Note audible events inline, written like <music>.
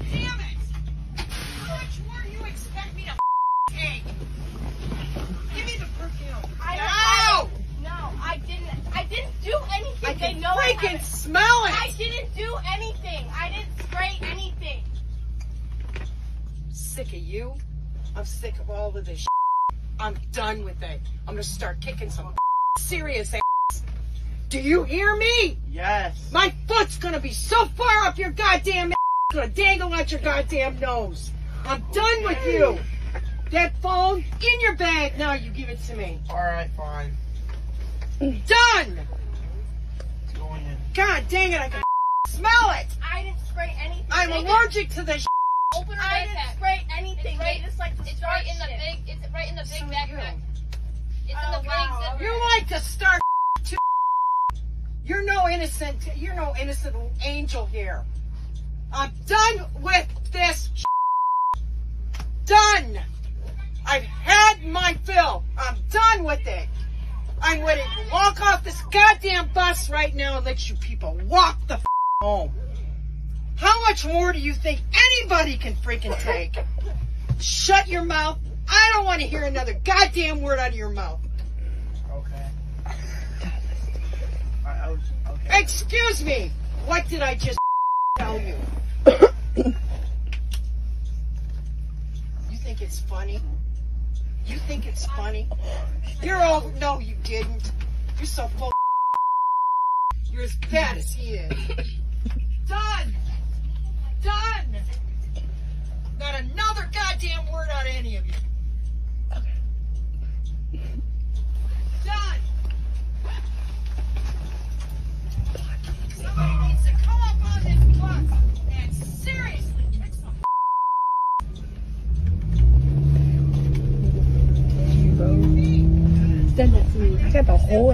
damn it! How much more do you expect me to take? Give me the perfume. I No! No, I didn't. I didn't do anything. I they can know I freaking haven't. smell I it! didn't do anything. I didn't spray anything. Sick of you. I'm sick of all of this. Shit. I'm done with it. I'm gonna start kicking some <laughs> serious ass. Do you hear me? Yes. My foot's gonna be so far up your goddamn ass, it's gonna dangle out your goddamn nose. I'm done with you. That phone in your bag. Now you give it to me. All right, fine. Done. It's going in. God dang it, I can <laughs> smell it. I didn't spray anything. I'm They allergic to this. Open her I didn't backpack. spray anything. It's right- they just like It's right in the big. It's right in the big So you. backpack. It's in Oh, the wow, big zipper. You like to start <laughs> too. You're no innocent. You're no innocent angel here. I'm done with this. Done. I've had my fill. I'm done with it. I'm ready to walk off this goddamn bus right now and let you people walk the home. How much more do you think anybody can freaking take? Shut your mouth. I don't want to hear another goddamn word out of your mouth. Okay. I, I was okay. Excuse me. What did I just tell you? You think it's funny? You think it's funny? You're all no, you didn't. You're so full. <laughs> You're as bad as he is. Done. Done. Not another goddamn word out of any of you. Done. Somebody needs to come up on this bus and seriously kick some Send it to me. I got the whole